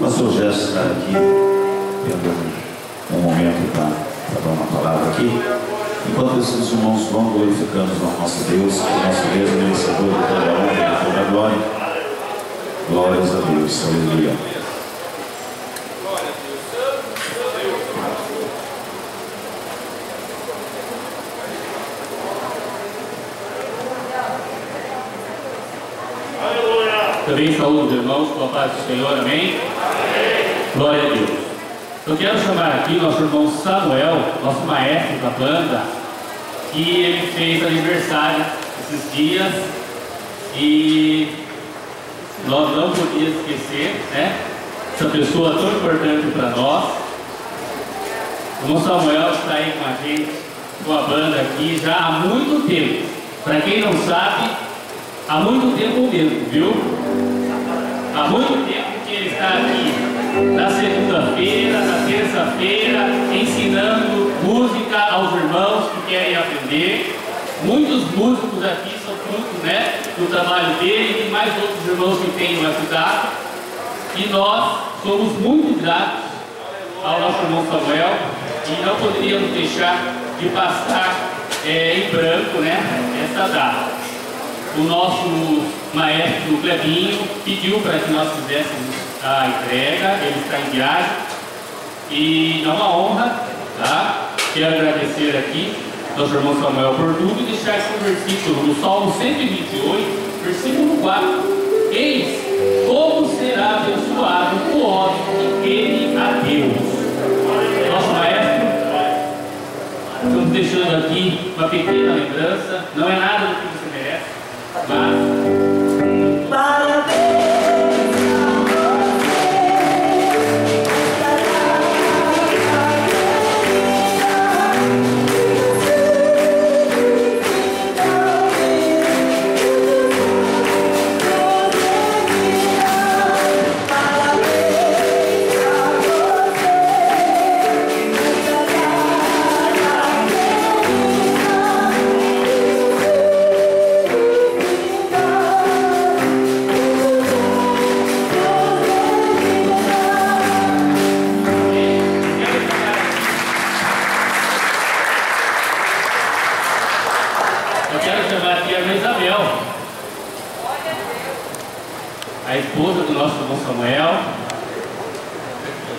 Pastor Gerson está aqui, tendo um momento para dar uma palavra aqui. Enquanto esses irmãos vão glorificando o nosso Deus, o nosso Deus é merecedor de toda a honra e de toda a glória. Glórias a Deus, aleluia. Também saúdo os irmãos com a paz do Senhor, amém? Glória a Deus. Eu quero chamar aqui nosso irmão Samuel, nosso maestro da banda, que ele fez aniversário esses dias e nós não podíamos esquecer, né? Essa pessoa tão importante para nós. O irmão Samuel está aí com a gente, com a banda aqui já há muito tempo. Para quem não sabe, há muito tempo mesmo, viu? Há muito tempo que ele está aqui na segunda-feira, na terça-feira, ensinando música aos irmãos que querem aprender. Muitos músicos aqui são fruto né, do trabalho dele e mais outros irmãos que tem na cidade. E nós somos muito gratos ao nosso irmão Samuel e não poderíamos deixar de passar é, em branco né, essa data. O nosso maestro Clebinho pediu para que nós fizéssemos a entrega, ele está em viagem e é uma honra, tá? Quero agradecer aqui nosso irmão Samuel por tudo e deixar esse versículo no Salmo 128, versículo 4. Eis como será abençoado o homem que teme a Deus. Nosso maestro, estamos deixando aqui uma pequena lembrança, não é nada do que Bye. Quero chamar aqui a irmã Isabel, a esposa do nosso irmão Samuel.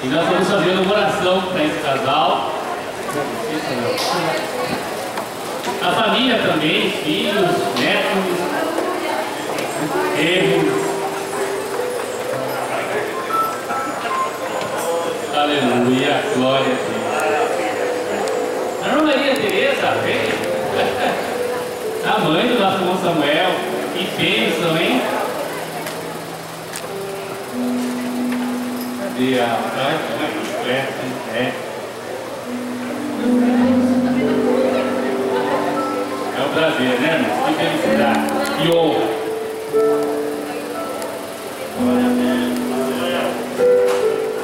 E nós vamos fazer uma oração para esse casal. A família também, filhos, netos, erros. Aleluia, glória a Deus. A Maria Tereza, vem. A mãe do irmão Samuel. Que bênção, hein? Cadê a. É é? É. É um prazer, né, irmão? Que felicidade. Que honra.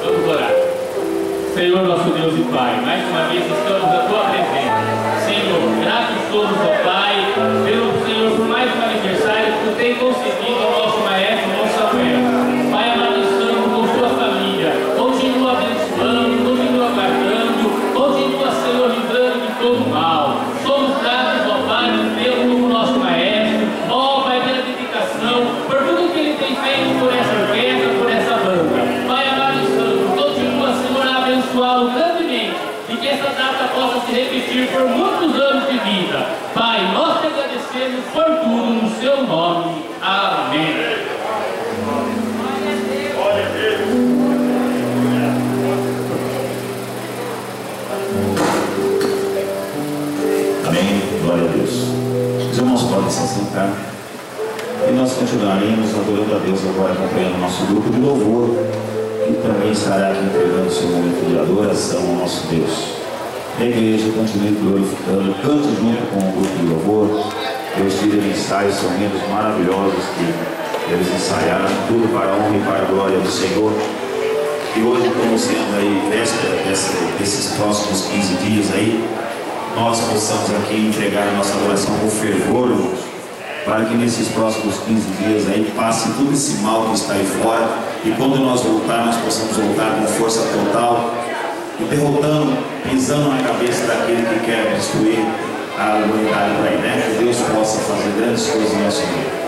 Vamos orar. Senhor nosso Deus e Pai, mais uma vez estamos na tua presença. Senhor, gratos somos ao Pai, tem concedido ao nosso maestro, irmão Samuel. Se repetir por muitos anos de vida. Pai, nós te agradecemos por tudo no seu nome. Amém. Amém. Glória a Deus. Os irmãos podem se assentar. E nós continuaremos adorando a Deus agora, acompanhando o nosso grupo de louvor, que também estará aqui entregando seu momento de adoração ao nosso Deus. A igreja continue glorificando, cante junto com o grupo de louvor. Deus tira ensaios, são hinos maravilhosos que eles ensaiaram, tudo para a honra e para a glória do Senhor. E hoje, como sendo aí véspera dessa, desses próximos 15 dias aí, nós possamos aqui entregar a nossa adoração com fervor, para que nesses próximos 15 dias aí passe tudo esse mal que está aí fora E quando nós voltarmos, possamos voltar com força total e derrotando, pisando na cabeça daquele que quer destruir a humanidade para aí? Que Deus possa fazer grandes coisas no nosso meio.